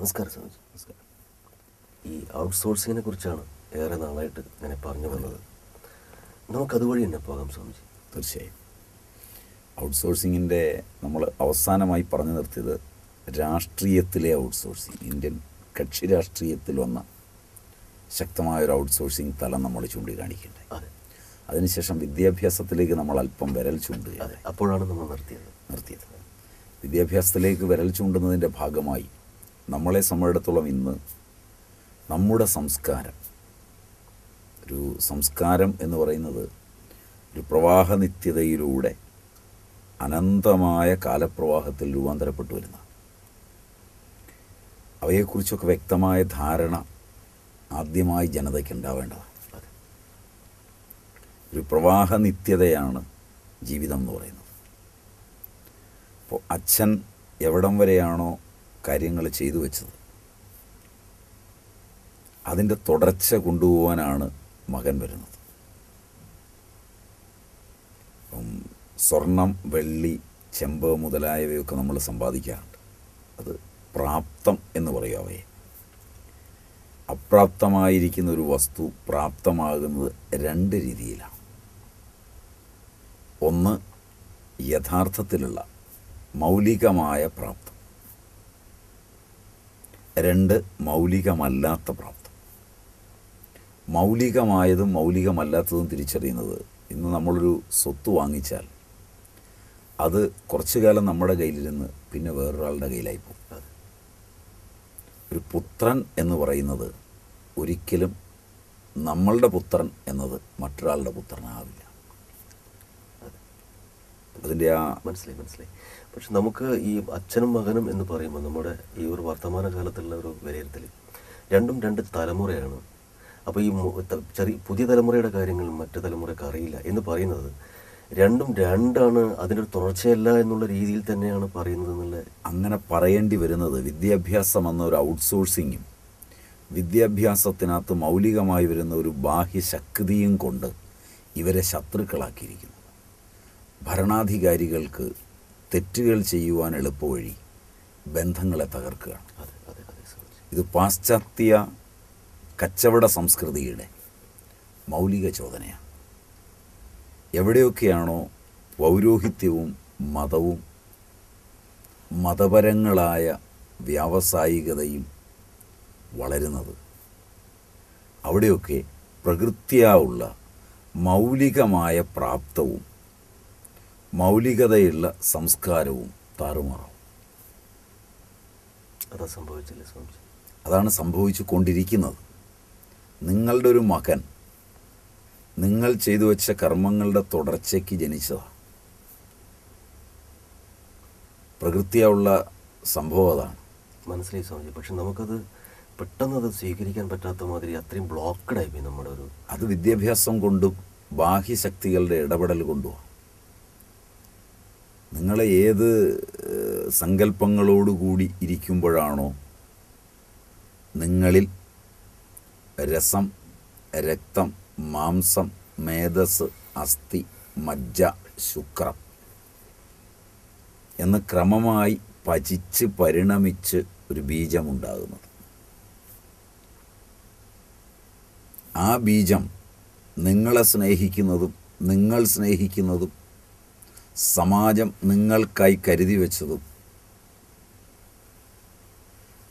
നമസ്കാരം സ്വാമിജി നമസ്കാരം. ഈ ഔട്ട്സോഴ്സിങ്ങിനെ കുറിച്ചാണ് ഏറെ നാളായിട്ട് ഇങ്ങനെ പറഞ്ഞു വന്നത്. നമുക്കതുവഴി തന്നെ പോകാം സ്വാമിജി. തീർച്ചയായും. ഔട്ട്സോഴ്സിങ്ങിന്റെ നമ്മൾ അവസാനമായി പറഞ്ഞു നിർത്തിയത് രാഷ്ട്രീയത്തിലെ ഔട്ട്സോഴ്സിങ് ഇന്ത്യൻ കക്ഷി രാഷ്ട്രീയത്തിൽ വന്ന ശക്തമായൊരു ഔട്ട്സോഴ്സിങ് തലം നമ്മൾ ചൂണ്ടിക്കാണിക്കേണ്ടത് അതെ. അതിനുശേഷം വിദ്യാഭ്യാസത്തിലേക്ക് നമ്മൾ അല്പം വിരൽ ചൂണ്ടുക അതെ അപ്പോഴാണ് നമ്മൾ നിർത്തിയത്. നിർത്തിയത്. വിദ്യാഭ്യാസത്തിലേക്ക് വിരൽ ചൂണ്ടുന്നതിന്റെ ഭാഗമായി നമ്മളെ സംബന്ധിച്ചിടത്തോളം ഇന്ന് നമ്മുടെ സംസ്കാരം ഒരു സംസ്കാരം എന്ന് പറയുന്നത് ഒരു പ്രവാഹ നിത്യതയിലൂടെ അനന്തമായ കാലപ്രവാഹത്തിൽ രൂപാന്തരപ്പെട്ടു വരുന്ന അവയെക്കുറിച്ചൊക്കെ വ്യക്തമായ ധാരണ ആദ്യമായി ജനതയ്ക്ക് ഉണ്ടാവേണ്ടതാണ്. ഒരു പ്രവാഹ നിത്യതയാണ് ജീവിതം എന്ന് പറയുന്നത്. അപ്പോൾ അച്ഛൻ എവിടം വരെയാണോ കാര്യങ്ങൾ ചെയ്തു വെച്ചത്. അതിന്റെ തുടർച്ച കൊണ്ടുപോകാനാണ് മകൻ വരുന്നത്. സ്വർണം വെള്ളി ചെമ്പ് മുതലായവയൊക്കെ നമ്മൾ സമ്പാദിക്കാറുണ്ട്. അത് പ്രാപ്തം എന്ന് പറയും അവയെ. അപ്രാപ്തമായിരിക്കുന്ന ഒരു വസ്തു പ്രാപ്തമാകുന്നത് രണ്ട് രീതിയിലാണ്. ഒന്ന് യഥാർത്ഥത്തിലുള്ള മൗലികമായ പ്രാപ്തം. രണ്ട് മൗലികമല്ലാത്ത പ്രാപ്തം. മൗലികമായതും മൗലികമല്ലാത്തതും തിരിച്ചറിയുന്നത് ഇന്ന് നമ്മളൊരു സ്വത്ത് വാങ്ങിച്ചാൽ അത് കുറച്ചു കാലം നമ്മുടെ കയ്യിലിരുന്ന് പിന്നെ വേറൊരാളുടെ കയ്യിലായി പോകും ഒരു പുത്രൻ എന്ന് പറയുന്നത് ഒരിക്കലും നമ്മളുടെ പുത്രൻ എന്നത് മറ്റൊരാളുടെ പുത്രനാവില്ല. അതിന്റെ ആ മനസ്സിലായി മനസ്സിലായി. പക്ഷെ നമുക്ക് ഈ അച്ഛനും മകനും എന്ന് പറയുമ്പോൾ നമ്മുടെ ഈ ഒരു വർത്തമാന കാലത്തുള്ള ഒരു വിലയിരുത്തൽ രണ്ടും രണ്ട് തലമുറയാണ്. അപ്പോൾ ഈ ചെറിയ പുതിയ തലമുറയുടെ കാര്യങ്ങൾ മറ്റു തലമുറയ്ക്ക് അറിയില്ല എന്ന് പറയുന്നത് രണ്ടും രണ്ടാണ് അതിന്റെ ഒരു തുടർച്ചയല്ല എന്നുള്ള രീതിയിൽ തന്നെയാണ് പറയുന്നത് എന്നുള്ള അങ്ങനെ പറയേണ്ടി വരുന്നത് വിദ്യാഭ്യാസം എന്ന ഒരു ഔട്ട്സോഴ്സിങ്ങും വിദ്യാഭ്യാസത്തിനകത്ത് മൗലികമായി വരുന്ന ഒരു ബാഹ്യ ശക്തിയും കൊണ്ട് ഇവരെ ശത്രുക്കളാക്കിയിരിക്കുന്നു. ഭരണാധികാരികൾക്ക് തെറ്റുകൾ ചെയ്യുവാൻ എളുപ്പവഴി ബന്ധങ്ങളെ തകർക്കുകയാണ് ഇത് പാശ്ചാത്യ കച്ചവട സംസ്കൃതിയുടെ മൗലിക ചോദനയാണ്. എവിടെയൊക്കെയാണോ പൗരോഹിത്യവും മതവും മതപരങ്ങളായ വ്യാവസായികതയും വളരുന്നത്. അവിടെയൊക്കെ പ്രകൃത്യാ ഉള്ള മൗലികമായ പ്രാപ്തവും മൗലികതയുള്ള സംസ്കാരവും താറുമാറും. അതാ സംഭവിച്ചില്ല അതാണ് സംഭവിച്ചു കൊണ്ടിരിക്കുന്നത്. നിങ്ങളുടെ ഒരു മകൻ നിങ്ങൾ ചെയ്തു വെച്ച കർമ്മങ്ങളുടെ തുടർച്ചയ്ക്ക് ജനിച്ചതാണ് പ്രകൃതിയുള്ള സംഭവം അതാണ്. മനസ്സിലായി സ്വാമിജി. പക്ഷെ നമുക്കത് പെട്ടെന്ന് അത് സ്വീകരിക്കാൻ പറ്റാത്ത മാതിരി അത്രയും ബ്ലോക്കഡായി പോയി നമ്മുടെ ഒരു അത് വിദ്യാഭ്യാസം കൊണ്ടും ബാഹ്യശക്തികളുടെ ഇടപെടൽ കൊണ്ടുമാണ് നിങ്ങളെ ഏത് സങ്കല്പങ്ങളോടുകൂടി ഇരിക്കുമ്പോഴാണോ നിങ്ങളിൽ രസം രക്തം മാംസം മേധസ് അസ്ഥി മജ്ജ ശുക്രം എന്ന് ക്രമമായി പചിച്ച് പരിണമിച്ച് ഒരു ബീജമുണ്ടാകുന്നത്. ആ ബീജം നിങ്ങളെ സ്നേഹിക്കുന്നതും നിങ്ങൾ സ്നേഹിക്കുന്നതും സമാജം നിങ്ങൾക്കായി കരുതി വെച്ചതും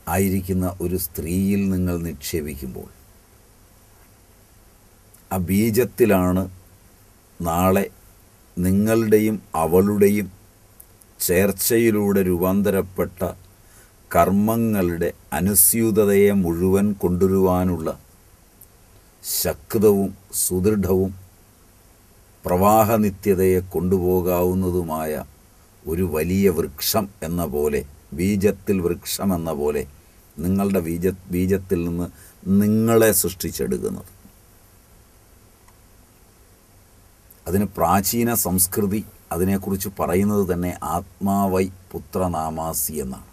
ആയിരിക്കുന്ന ഒരു സ്ത്രീയിൽ നിങ്ങൾ നിക്ഷേപിക്കുമ്പോൾ ആ ബീജത്തിലാണ് നാളെ നിങ്ങളുടെയും അവളുടെയും ചേർച്ചയിലൂടെ രൂപാന്തരപ്പെട്ട കർമ്മങ്ങളുടെ അനുസ്യൂതതയെ മുഴുവൻ കൊണ്ടുവരുവാനുള്ള ശക്തവും സുദൃഢവും പ്രവാഹനിത്യതയെ കൊണ്ടുപോകാവുന്നതുമായ ഒരു വലിയ വൃക്ഷം എന്ന പോലെ ബീജത്തിൽ വൃക്ഷം എന്ന പോലെ നിങ്ങളുടെ ബീജ ബീജത്തിൽ നിന്ന് നിങ്ങളെ സൃഷ്ടിച്ചെടുക്കുന്നത്. അതിന് പ്രാചീന സംസ്കൃതി അതിനെക്കുറിച്ച് പറയുന്നത് തന്നെ ആത്മാവൈ പുത്രനാമാസി എന്നാണ്.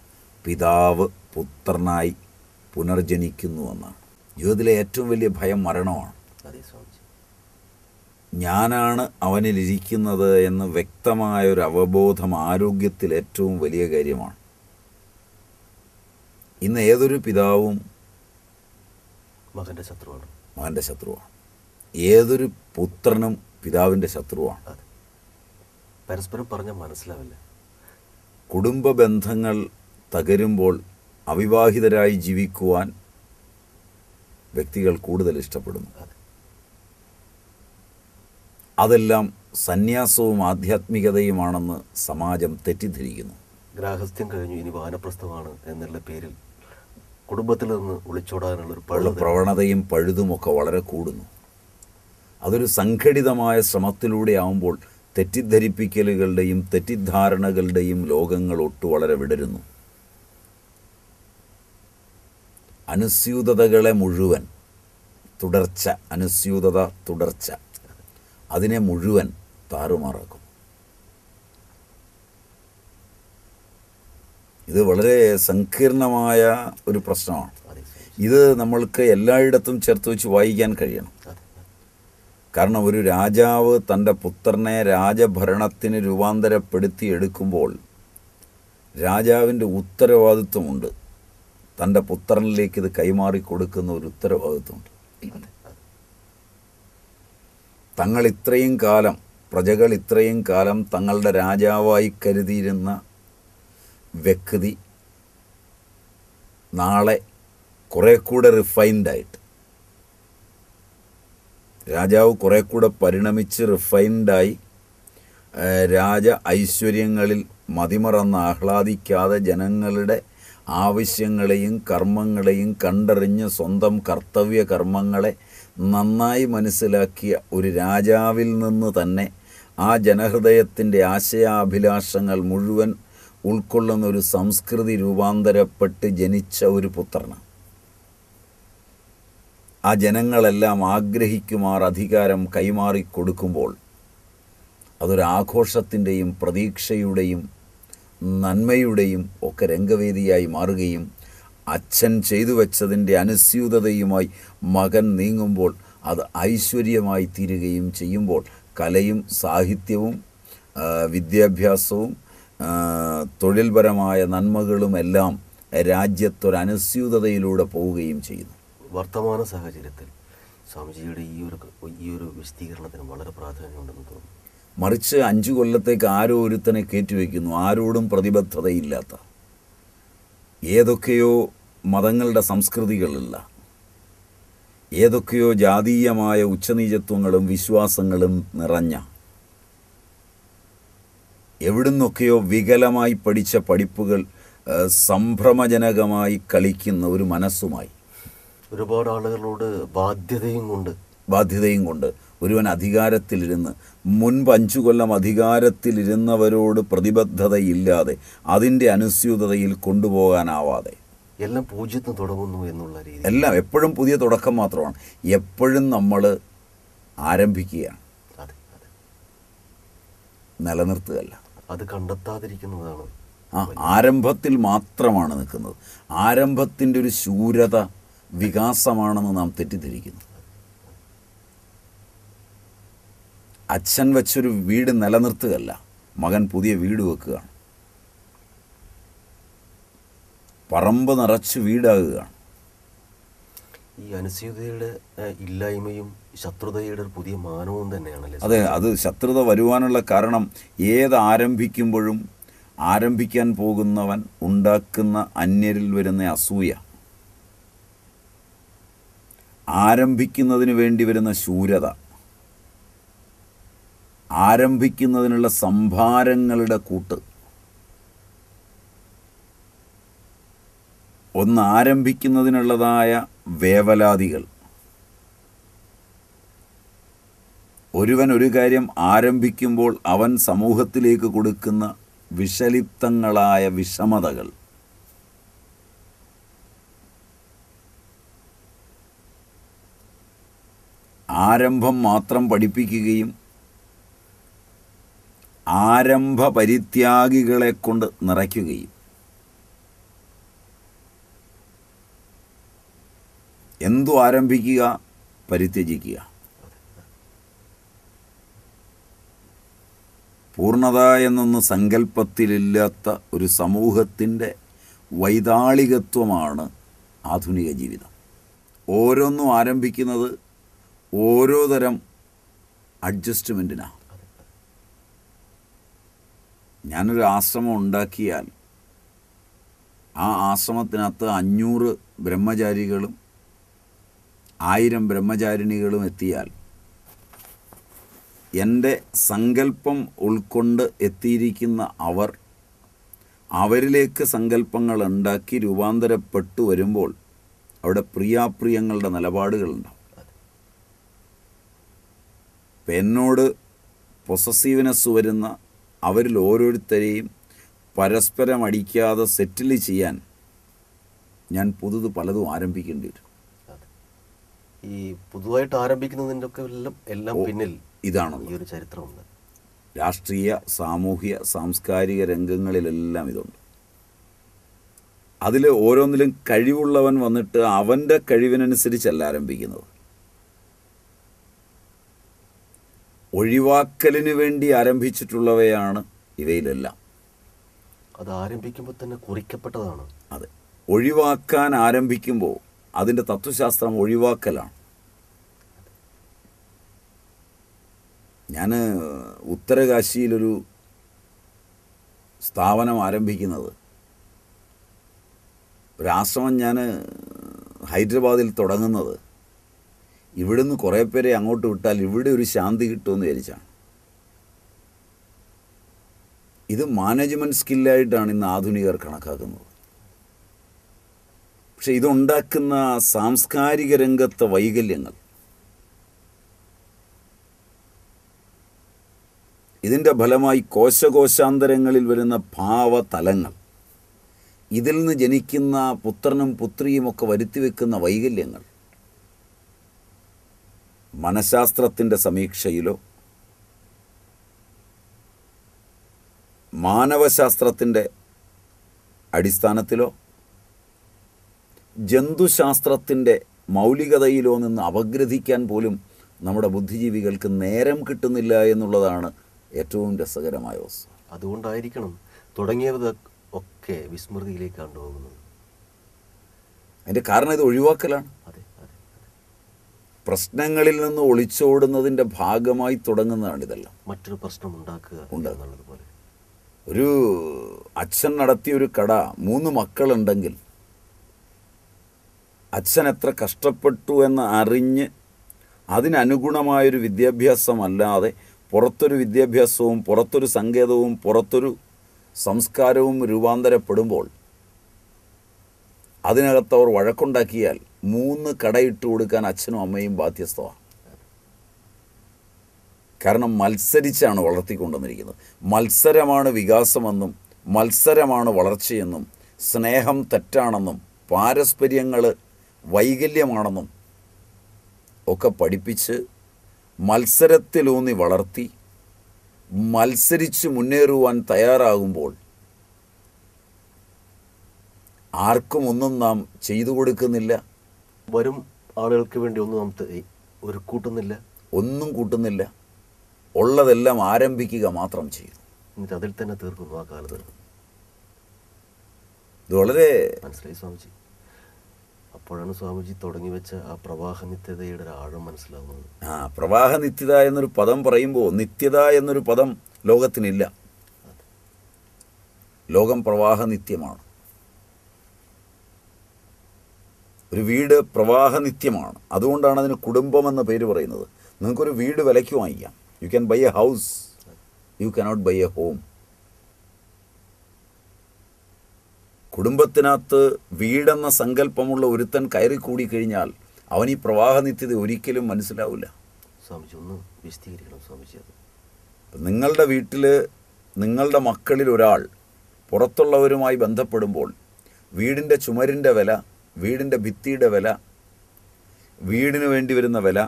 പിതാവ് പുത്രനായി പുനർജനിക്കുന്നു എന്നാണ്. ജീവിതത്തിലെ ഏറ്റവും വലിയ ഭയം മരണമാണ്. ഞാനാണ് അവനിലിരിക്കുന്നത് എന്ന് വ്യക്തമായ ഒരു അവബോധം ആരോഗ്യത്തിൽ ഏറ്റവും വലിയ കാര്യമാണ്. ഇന്ന് ഏതൊരു പിതാവും മകന്റെ ശത്രുവാണ്. മകന്റെ ശത്രുവാണ്. ഏതൊരു പുത്രനും പിതാവിന്റെ ശത്രുവാണ്. പരസ്പരം പറഞ്ഞാൽ മനസ്സിലാവില്ല. കുടുംബ ബന്ധങ്ങൾ തകരുമ്പോൾ അവിവാഹിതരായി ജീവിക്കുവാൻ വ്യക്തികൾ കൂടുതൽ ഇഷ്ടപ്പെടുന്നു. അതെ. അതെല്ലാം സന്യാസവും ആധ്യാത്മികതയുമാണെന്ന് സമാജം തെറ്റിദ്ധരിക്കുന്നു. ഗ്രാഹസ്ഥ്യം കഴിഞ്ഞു ഇനി വാനപ്രസ്ഥമാണ് എന്നുള്ള പേരിൽ കുടുംബത്തിൽ നിന്ന് ഒളിച്ചോടാനുള്ള ഒരു പ്രവണതയും പഴുതുമൊക്കെ വളരെ കൂടുന്നു. അതൊരു സംഘടിതമായ ശ്രമത്തിലൂടെ ആവുമ്പോൾ തെറ്റിദ്ധരിപ്പിക്കലുകളുടെയും തെറ്റിദ്ധാരണകളുടെയും ലോകങ്ങൾ ഒട്ടു വളരെ വിടരുന്നു. അനുസ്യൂതതകളെ മുഴുവൻ തുടർച്ച അനുസ്യൂതത തുടർച്ച. അതിനെ മുഴുവൻ താറുമാറാക്കും. ഇത് വളരെ സങ്കീർണമായ ഒരു പ്രശ്നമാണ്. ഇത് നമ്മൾക്ക് എല്ലായിടത്തും ചേർത്ത് വെച്ച് വായിക്കാൻ കഴിയണം. കാരണം ഒരു രാജാവ് തന്റെ പുത്രനെ രാജഭരണത്തിന് രൂപാന്തരപ്പെടുത്തി എടുക്കുമ്പോൾ രാജാവിന്റെ ഉത്തരവാദിത്വമുണ്ട്. തന്റെ പുത്രനിലേക്ക് ഇത് കൈമാറി കൊടുക്കുന്ന ഒരു ഉത്തരവാദിത്വമുണ്ട്. തങ്ങൾ ഇത്രയും കാലം പ്രജകൾ ഇത്രയും കാലം തങ്ങളുടെ രാജാവായി കരുതിയിരുന്ന വ്യക്തി നാളെ കുറേ കൂടെ റിഫൈൻഡായിട്ട്. രാജാവ് കുറേ കൂടെ പരിണമിച്ച് റിഫൈൻഡായി രാജ ഐശ്വര്യങ്ങളിൽ മതിമറന്ന് ആഹ്ലാദിക്കാതെ ജനങ്ങളുടെ ആവശ്യങ്ങളെയും കർമ്മങ്ങളെയും കണ്ടറിഞ്ഞ് സ്വന്തം കർത്തവ്യ കർമ്മങ്ങളെ നന്നായി മനസ്സിലാക്കിയ ഒരു രാജാവിൽ നിന്ന് തന്നെ ആ ജനഹൃദയത്തിന്റെ ആശയാഭിലാഷങ്ങൾ മുഴുവൻ ഉൾക്കൊള്ളുന്ന ഒരു സംസ്കൃതി രൂപാന്തരപ്പെട്ട് ജനിച്ച ഒരു പുത്രനാണ്. ആ ജനങ്ങളെല്ലാം ആഗ്രഹിക്കുമാർ അധികാരം കൈമാറി കൊടുക്കുമ്പോൾ അതൊരു ആഘോഷത്തിന്റെയും പ്രതീക്ഷയുടെയും നന്മയുടെയും ഒക്കെ രംഗവേദിയായി മാറുകയും അച്ഛൻ ചെയ്തു വെച്ചതിന്റെ അനുസ്യൂതതയുമായി മകൻ നീങ്ങുമ്പോൾ അത് ഐശ്വര്യമായി തീരുകയും ചെയ്യുമ്പോൾ കലയും സാഹിത്യവും വിദ്യാഭ്യാസവും തൊഴിൽപരമായ നന്മകളുമെല്ലാം രാജ്യത്തൊരനുസ്യൂതതയിലൂടെ പോവുകയും ചെയ്യുന്നു. വർത്തമാന സാഹചര്യത്തിൽ സ്വാമിജിയുടെ ഈ ഒരു ഈ ഒരു വിശദീകരണത്തിന് വളരെ പ്രാധാന്യമുണ്ടെന്ന് തോന്നുന്നു. മറിച്ച് അഞ്ചു കൊല്ലത്തേക്ക് ആരോ ഒരുത്തനെ കയറ്റിവെക്കുന്നു. ആരോടും പ്രതിബദ്ധതയില്ലാത്ത. ഏതൊക്കെയോ മതങ്ങളുടെ സംസ്കൃതികളില്ല. ഏതൊക്കെയോ ജാതീയമായ ഉച്ചനീചത്വങ്ങളും വിശ്വാസങ്ങളും നിറഞ്ഞ എവിടുന്നൊക്കെയോ വികലമായി പഠിച്ച പഠിപ്പുകൾ സംഭ്രമജനകമായി കളിക്കുന്ന ഒരു മനസ്സുമായി. ഒരുപാട് ആളുകളോട് ബാധ്യതയും കൊണ്ട്. ബാധ്യതയും കൊണ്ട് ഒരുവൻ അധികാരത്തിലിരുന്ന് മുൻപ് അഞ്ചു കൊല്ലം അധികാരത്തിലിരുന്നവരോട് പ്രതിബദ്ധതയില്ലാതെ അതിന്റെ അനുസ്യൂതതയിൽ കൊണ്ടുപോകാനാവാതെ എല്ലാം പൂജ്യത്തിന് തുടങ്ങുന്നു എന്നുള്ള രീതി എല്ലാം എപ്പോഴും പുതിയ തുടക്കം മാത്രമാണ്. എപ്പോഴും നമ്മൾ ആരംഭിക്കുകയാണ്. നിലനിർത്തുകയല്ല. അത് കണ്ടെത്താതിരിക്കുന്നതാണ് ആ ആരംഭത്തിൽ മാത്രമാണ് നിൽക്കുന്നത്. ആരംഭത്തിന്റെ ഒരു ശൂരത വികാസമാണെന്ന് നാം തെറ്റിദ്ധരിക്കുന്നു. അച്ഛൻ വെച്ചൊരു വീട് നിലനിർത്തുകയല്ല. മകൻ പുതിയ വീട് വെക്കുകയാണ്. പറമ്പ് നിറച്ച് വീടാകുകയാണ്. ഈ അനുസ്യൂതയുടെ ഇല്ലായ്മയും ശത്രുതയുടെ പുതിയ മാനവും തന്നെയാണല്ലേ? അതെ അത് ശത്രുത വരുവാനുള്ള കാരണം ഏത് ആരംഭിക്കുമ്പോഴും ആരംഭിക്കാൻ പോകുന്നവൻ ഉണ്ടാക്കുന്ന അന്യരിൽ വരുന്ന അസൂയ. ആരംഭിക്കുന്നതിന് വേണ്ടി വരുന്ന ശൂരത. ആരംഭിക്കുന്നതിനുള്ള സംഭാരങ്ങളുടെ കൂട്ട്. ഒന്ന് ആരംഭിക്കുന്നതിനുള്ളതായ വേവലാതികൾ. ഒരുവൻ ഒരു കാര്യം ആരംഭിക്കുമ്പോൾ അവൻ സമൂഹത്തിലേക്ക് കൊടുക്കുന്ന വിഷലിപ്തങ്ങളായ വിഷമതകൾ. ആരംഭം മാത്രം പഠിപ്പിക്കുകയും ആരംഭ പരിത്യാഗികളെ കൊണ്ട് നിറയ്ക്കുകയും. എന്തു ആരംഭിക്കുക? പരിത്യജിക്കുക. പൂർണത എന്നൊന്ന് സങ്കല്പത്തിലില്ലാത്ത ഒരു സമൂഹത്തിന്റെ വൈതാളികത്വമാണ് ആധുനിക ജീവിതം. ഓരോന്നും ആരംഭിക്കുന്നത് ഓരോ തരം അഡ്ജസ്റ്റ്മെന്റിനാണ് ഞാനൊരു ആശ്രമം ഉണ്ടാക്കിയാൽ ആ ആശ്രമത്തിനകത്ത് അഞ്ഞൂറ് ബ്രഹ്മചാരികളും ആയിരം ബ്രഹ്മചാരിണികളും എത്തിയാൽ എന്റെ സങ്കല്പം ഉൾക്കൊണ്ട് എത്തിയിരിക്കുന്ന അവർ അവരിലേക്ക് സങ്കല്പങ്ങൾ ഉണ്ടാക്കി രൂപാന്തരപ്പെട്ടു വരുമ്പോൾ അവിടെ പ്രിയാപ്രിയങ്ങളുടെ നിലപാടുകളുണ്ടാവും അപ്പം എന്നോട് പൊസസീവ്നെസ് വരുന്ന അവരിൽ ഓരോരുത്തരെയും പരസ്പരം അടിക്കാതെ സെറ്റിൽ ചെയ്യാൻ ഞാൻ പുതുത് പലതും ആരംഭിക്കേണ്ടി വരും. ഈ പുതുതായിട്ട് ആരംഭിക്കുന്നതിന്റെ ഒക്കെ എല്ലാം എല്ലാം പിന്നിൽ ഇതാണ് ഈ ഒരു ചരിത്രമുണ്ട്. രാഷ്ട്രീയ സാമൂഹ്യ സാംസ്കാരിക രംഗങ്ങളിലെല്ലാം ഇതുണ്ട്. അതിൽ ഓരോന്നിലും കഴിവുള്ളവൻ വന്നിട്ട് അവന്റെ കഴിവിനനുസരിച്ചല്ല ആരംഭിക്കുന്നത്. ഒഴിവാക്കലിന് വേണ്ടി ആരംഭിച്ചിട്ടുള്ളവയാണ് ഇവയിലെല്ലാം. അത് ആരംഭിക്കുമ്പോൾ തന്നെ കുറിക്കപ്പെട്ടതാണ്. അതെ. ഒഴിവാക്കാൻ ആരംഭിക്കുമ്പോൾ അതിന്റെ തത്വശാസ്ത്രം ഒഴിവാക്കലാണ്. ഞാൻ ഉത്തരകാശിയിലൊരു സ്ഥാപനം ആരംഭിക്കുന്നത്. ഒരാശ്രമം ഞാൻ ഹൈദരാബാദിൽ തുടങ്ങുന്നത്. ഇവിടുന്ന് കുറേ പേരെ അങ്ങോട്ട് വിട്ടാൽ ഇവിടെ ഒരു ശാന്തി കിട്ടുമെന്ന് വിചാരിച്ചാണ്. ഇത് മാനേജ്മെന്റ് സ്കില്ലായിട്ടാണ് ഇന്ന് ആധുനികർ കണക്കാക്കുന്നത്. പക്ഷെ ഇതുണ്ടാക്കുന്ന സാംസ്കാരിക രംഗത്തെ വൈകല്യങ്ങൾ. ഇതിന്റെ ഫലമായി കോശകോശാന്തരങ്ങളിൽ വരുന്ന ഭാവതലങ്ങൾ ഇതിൽ നിന്ന് ജനിക്കുന്ന പുത്രനും പുത്രിയുമൊക്കെ വരുത്തി വെക്കുന്ന വൈകല്യങ്ങൾ മനഃശാസ്ത്രത്തിന്റെ സമീക്ഷയിലോ മാനവശാസ്ത്രത്തിന്റെ അടിസ്ഥാനത്തിലോ ജന്തുശാസ്ത്രത്തിന്റെ മൗലികതയിലോ നിന്ന് അപഗ്രഥിക്കാൻ പോലും നമ്മുടെ ബുദ്ധിജീവികൾക്ക് നേരം കിട്ടുന്നില്ല എന്നുള്ളതാണ് ഏറ്റവും രസകരമായ വസ്തു അതുകൊണ്ടായിരിക്കണം തുടങ്ങിയത് ഒക്കെ വിസ്മൃതിയിലേക്കാണ് പോകുന്നത് അതിന്റെ കാരണം ഇത് ഒഴിവാക്കലാണ്. പ്രശ്നങ്ങളിൽ നിന്ന് ഒളിച്ചോടുന്നതിന്റെ ഭാഗമായി തുടങ്ങുന്നതാണ് ഇതെല്ലാം. മറ്റൊരു പ്രശ്നം ഉണ്ടാക്കുക ഉണ്ടാക്കുക. പോലെ ഒരു അച്ഛൻ നടത്തിയ ഒരു കട മൂന്ന് മക്കളുണ്ടെങ്കിൽ അച്ഛൻ എത്ര കഷ്ടപ്പെട്ടു എന്ന് അറിഞ്ഞ് അതിനനുഗുണമായൊരു വിദ്യാഭ്യാസമല്ലാതെ പുറത്തൊരു വിദ്യാഭ്യാസവും പുറത്തൊരു സങ്കേതവും പുറത്തൊരു സംസ്കാരവും രൂപാന്തരപ്പെടുമ്പോൾ അതിനകത്ത് അവർ വഴക്കുണ്ടാക്കിയാൽ മൂന്ന് കടയിട്ട് കൊടുക്കാൻ അച്ഛനും അമ്മയും ബാധ്യസ്ഥമാണ്. കാരണം മത്സരിച്ചാണ് വളർത്തിക്കൊണ്ടുവന്നിരിക്കുന്നത്. മത്സരമാണ് വികാസമെന്നും മത്സരമാണ് വളർച്ചയെന്നും സ്നേഹം തെറ്റാണെന്നും പാരസ്പര്യങ്ങൾ വൈകല്യമാണെന്നും ഒക്കെ പഠിപ്പിച്ച് മത്സരത്തിലൂന്നി വളർത്തി മത്സരിച്ച് മുന്നേറുവാൻ തയ്യാറാകുമ്പോൾ ആർക്കും ഒന്നും നാം ചെയ്തു കൊടുക്കുന്നില്ല. വരും ആളുകൾക്ക് വേണ്ടി ഒന്നും നാം ഒരു കൂട്ടുന്നില്ല. ഒന്നും കൂട്ടുന്നില്ല. ഉള്ളതെല്ലാം ആരംഭിക്കുക മാത്രം ചെയ്യുന്നു എന്നിട്ട് അതിൽ തന്നെ തീർക്കുന്നു ആ കാലത്ത്. ഇത് വളരെ മനസ്സിലായി സ്വാമിജി? അപ്പോഴാണ് സ്വാമിജി തുടങ്ങി വെച്ച ആ പ്രവാഹ നിത്യതയുടെ ആഴം മനസ്സിലാവുന്നത്. ആ പ്രവാഹ നിത്യത എന്നൊരു പദം പറയുമ്പോൾ നിത്യത എന്നൊരു പദം ലോകത്തിനില്ല. ലോകം പ്രവാഹ നിത്യമാണ് ഒരു വീട് പ്രവാഹ നിത്യമാണ് അതുകൊണ്ടാണ് അതിന് കുടുംബം എന്ന പേര് പറയുന്നത്. നിങ്ങൾക്കൊരു വീട് വിലയ്ക്ക് വാങ്ങിക്കാം. You can buy a house you cannot buy a home കുടുംബത്തിനകത്ത് വീടെന്ന സങ്കല്പമുള്ള ഒരുത്തൻ കയറി കൂടിക്കഴിഞ്ഞാൽ അവൻ ഈ പ്രവാഹ നിത്യത ഒരിക്കലും മനസ്സിലാവില്ല. സ്വാമിജി ഒന്ന് വിശദീകരിക്കണം സ്വാമിജി അത്. നിങ്ങളുടെ വീട്ടിൽ നിങ്ങളുടെ മക്കളിൽ ഒരാൾ പുറത്തുള്ളവരുമായി ബന്ധപ്പെടുമ്പോൾ വീടിന്റെ ചുമരിന്റെ വില വീടിന്റെ ഭിത്തിയുടെ വില വീടിന് വേണ്ടി വരുന്ന വില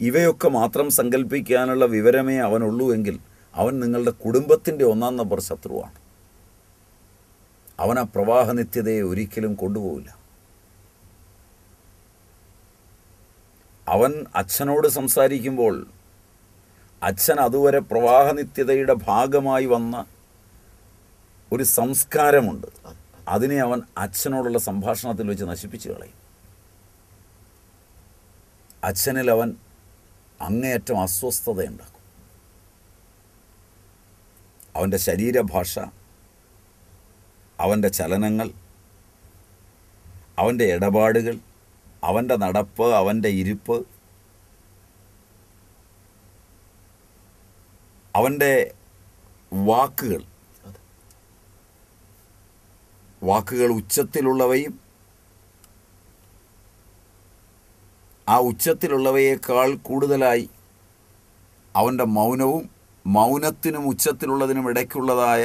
ഇവയൊക്കെ മാത്രം സങ്കല്പിക്കാനുള്ള വിവരമേ അവനുള്ളൂ എങ്കിൽ അവൻ നിങ്ങളുടെ കുടുംബത്തിന്റെ ഒന്നാം നമ്പർ ശത്രുവാണ്. അവൻ ആ പ്രവാഹ നിത്യതയെ ഒരിക്കലും കൊണ്ടുപോവില്ല. അവൻ അച്ഛനോട് സംസാരിക്കുമ്പോൾ അച്ഛൻ അതുവരെ പ്രവാഹ നിത്യതയുടെ ഭാഗമായി വന്ന ഒരു സംസ്കാരമുണ്ട്. അതിനെ അവൻ അച്ഛനോടുള്ള സംഭാഷണത്തിൽ വെച്ച് നശിപ്പിച്ചു കളയും. അച്ഛനിൽ അവൻ അങ്ങേയറ്റം അസ്വസ്ഥതയുണ്ടാക്കും. അവന്റെ ശരീരഭാഷ അവന്റെ ചലനങ്ങൾ അവന്റെ ഇടപാടുകൾ അവന്റെ നടപ്പ് അവന്റെ ഇരിപ്പ് അവന്റെ വാക്കുകൾ. വാക്കുകൾ ഉച്ചത്തിലുള്ളവയും ആ ഉച്ചത്തിലുള്ളവയേക്കാൾ കൂടുതലായി അവന്റെ മൗനവും മൗനത്തിനും ഉച്ചത്തിലുള്ളതിനും ഇടയ്ക്കുള്ളതായ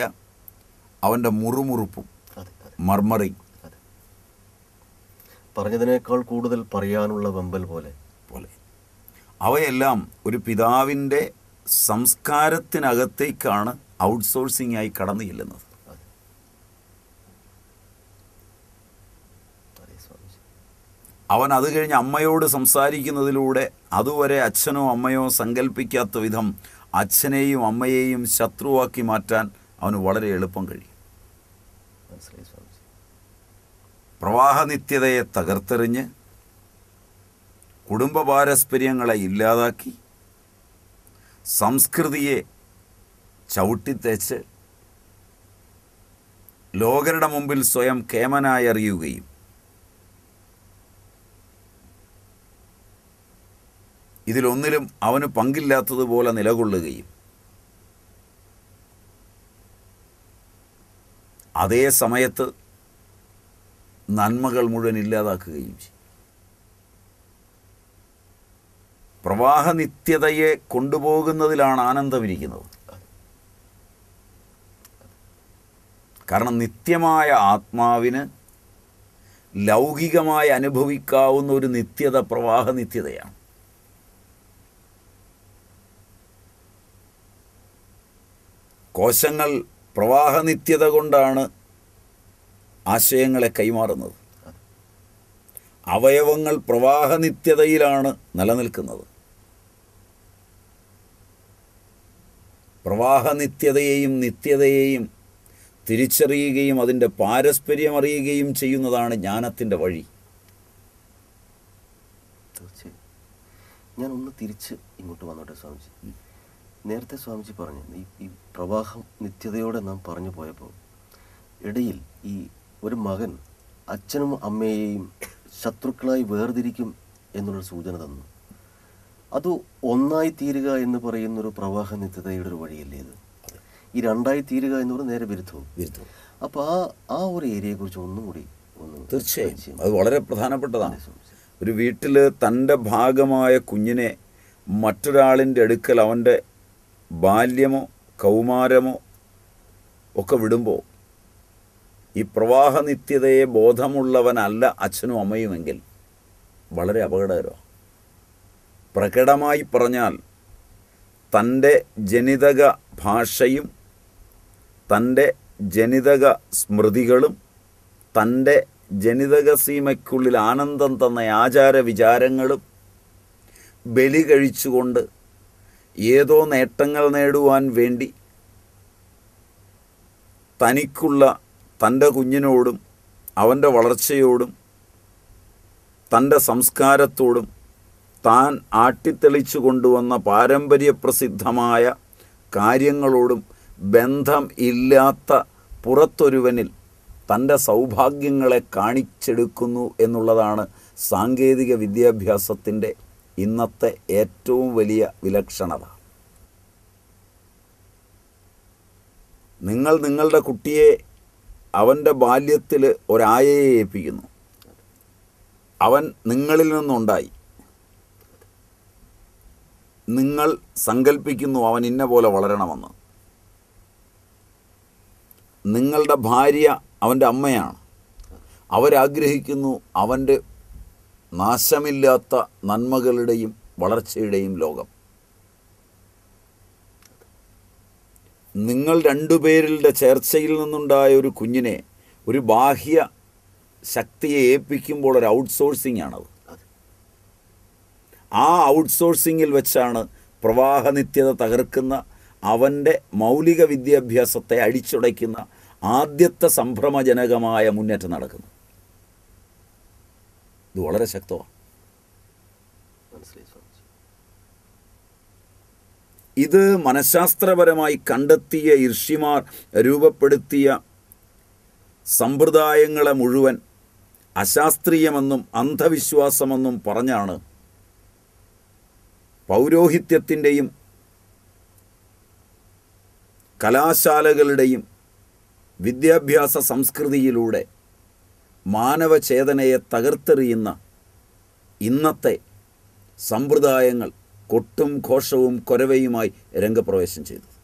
അവന്റെ മുറുമുറുപ്പും അതെ പറഞ്ഞതിനേക്കാൾ കൂടുതൽ പറയാനുള്ള വമ്പൽ പോലെ. പോലെ. അവയെല്ലാം ഒരു പിതാവിന്റെ സംസ്കാരത്തിനകത്തേക്കാണ് ഔട്ട്സോഴ്സിംഗ് ആയി കടന്നു ചെല്ലുന്നത്. അവൻ അത് കഴിഞ്ഞ് അമ്മയോട് സംസാരിക്കുന്നതിലൂടെ അതുവരെ അച്ഛനോ അമ്മയോ സങ്കല്പിക്കാത്ത വിധം അച്ഛനെയും അമ്മയെയും ശത്രുവാക്കി മാറ്റാൻ അവന് വളരെ എളുപ്പം കഴിയും. പ്രവാഹനിത്യതയെ തകർത്തെറിഞ്ഞ് കുടുംബ പാരസ്പര്യങ്ങളെ ഇല്ലാതാക്കി സംസ്കൃതിയെ ചവിട്ടിത്തേച്ച് ലോകരുടെ മുമ്പിൽ സ്വയം കേമനായി അറിയുകയും ഇതിലൊന്നിലും അവന് പങ്കില്ലാത്തതുപോലെ നിലകൊള്ളുകയും അതേ സമയത്ത് നന്മകൾ മുഴുവൻ ഇല്ലാതാക്കുകയും ചെയ്യും. പ്രവാഹ നിത്യതയെ കൊണ്ടുപോകുന്നതിലാണ് ആനന്ദമിരിക്കുന്നത് കാരണം നിത്യമായ ആത്മാവിന് ലൗകികമായി അനുഭവിക്കാവുന്ന ഒരു നിത്യത പ്രവാഹ നിത്യതയാണ്. കോശങ്ങൾ പ്രവാഹനിത്യത കൊണ്ടാണ് ആശയങ്ങളെ കൈമാറുന്നത്. അവയവങ്ങൾ പ്രവാഹനിത്യതയിലാണ് നിലനിൽക്കുന്നത്. പ്രവാഹനിത്യതയെയും നിത്യതയെയും തിരിച്ചറിയുകയും അതിന്റെ പാരസ്പര്യം അറിയുകയും ചെയ്യുന്നതാണ് ജ്ഞാനത്തിന്റെ വഴി. തീർച്ചയായും. ഞാൻ ഒന്ന് തിരിച്ച് ഇങ്ങോട്ട് വന്നോട്ടെ സ്വാമിജി. നേരത്തെ സ്വാമിജി പറഞ്ഞു ഈ ഈ പ്രവാഹം നിത്യതയോടെ നാം പറഞ്ഞു പോയപ്പോൾ ഇടയിൽ ഈ ഒരു മകൻ അച്ഛനും അമ്മയെയും ശത്രുക്കളായി വേർതിരിക്കും എന്നുള്ളൊരു സൂചന തന്നു. അത് ഒന്നായി തീരുക എന്ന് പറയുന്നൊരു പ്രവാഹ നിത്യതയുടെ ഒരു വഴിയല്ലേ ഇത്? ഈ രണ്ടായി തീരുക എന്ന് പറയുന്നത് നേരെ വിരുദ്ധവും. വിരുദ്ധവും. അപ്പോൾ ആ ആ ഒരു ഏരിയയെക്കുറിച്ച് ഒന്നും കൂടി ഒന്ന് തീർച്ചയായും. അത് വളരെ പ്രധാനപ്പെട്ടതാണ്. ഒരു വീട്ടിൽ തന്റെ ഭാഗമായ കുഞ്ഞിനെ മറ്റൊരാളിന്റെ അടുക്കൽ അവന്റെ ബാല്യമോ കൗമാരമോ ഒക്കെ വിടുമ്പോൾ ഈ പ്രവാഹ നിത്യതയെ ബോധമുള്ളവനല്ല അച്ഛനും അമ്മയുമെങ്കിൽ വളരെ അപകടകരമാണ്. പ്രകടമായി പറഞ്ഞാൽ തന്റെ ജനിതക ഭാഷയും തന്റെ ജനിതക സ്മൃതികളും തന്റെ ജനിതക സീമയ്ക്കുള്ളിൽ ആനന്ദം തന്ന ആചാര വിചാരങ്ങളും ബലി കഴിച്ചുകൊണ്ട് ഏതോ നേട്ടങ്ങൾ നേടുവാൻ വേണ്ടി തനിക്കുള്ള തന്റെ കുഞ്ഞിനോടും അവന്റെ വളർച്ചയോടും തന്റെ സംസ്കാരത്തോടും താൻ ആട്ടിത്തെളിച്ചു കൊണ്ടുവന്ന പാരമ്പര്യപ്രസിദ്ധമായ കാര്യങ്ങളോടും ബന്ധം ഇല്ലാത്ത പുറത്തൊരുവനിൽ തന്റെ സൗഭാഗ്യങ്ങളെ കാണിച്ചെടുക്കുന്നു എന്നുള്ളതാണ് സാങ്കേതിക വിദ്യാഭ്യാസത്തിന്റെ ഇന്നത്തെ ഏറ്റവും വലിയ വിലക്ഷണത. നിങ്ങൾ നിങ്ങളുടെ കുട്ടിയെ അവന്റെ ബാല്യത്തിൽ ഒരായയെ ഏൽപ്പിക്കുന്നു. അവൻ നിങ്ങളിൽ നിന്നുണ്ടായി. നിങ്ങൾ സങ്കല്പിക്കുന്നു അവൻ ഇന്ന പോലെ വളരണമെന്ന്. നിങ്ങളുടെ ഭാര്യ അവന്റെ അമ്മയാണ്. അവരാഗ്രഹിക്കുന്നു അവന്റെ നാശമില്ലാത്ത നന്മകളുടെയും വളർച്ചയുടെയും ലോകം. നിങ്ങൾ രണ്ടുപേരുടെ ചേർച്ചയിൽ നിന്നുണ്ടായ ഒരു കുഞ്ഞിനെ ഒരു ബാഹ്യ ശക്തിയെ ഏൽപ്പിക്കുമ്പോൾ ഒരു ഔട്ട്സോഴ്സിംഗ് ആണത്. ആ ഔട്ട്സോഴ്സിങ്ങിൽ വെച്ചാണ് പ്രവാഹനിത്യത തകർക്കുന്ന അവന്റെ മൗലിക വിദ്യാഭ്യാസത്തെ അടിച്ചുടയ്ക്കുന്ന ആദ്യത്തെ സംഭ്രമജനകമായ മുന്നേറ്റം നടക്കുന്നത്. ഇത് വളരെ ശക്തമാണ്. ഇത് മനഃശാസ്ത്രപരമായി കണ്ടെത്തിയ ഋഷിമാർ രൂപപ്പെടുത്തിയ സമ്പ്രദായങ്ങളെ മുഴുവൻ അശാസ്ത്രീയമെന്നും അന്ധവിശ്വാസമെന്നും പറഞ്ഞാണ് പൗരോഹിത്യത്തിന്റെയും കലാശാലകളുടെയും വിദ്യാഭ്യാസ സംസ്കൃതിയിലൂടെ മാനവചേതനയെ തകർത്തെറിയുന്ന ഇന്നത്തെ സമ്പ്രദായങ്ങൾ കൊട്ടും ഘോഷവും കൊരവയുമായി രംഗപ്രവേശം ചെയ്തു.